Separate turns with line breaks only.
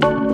Bye.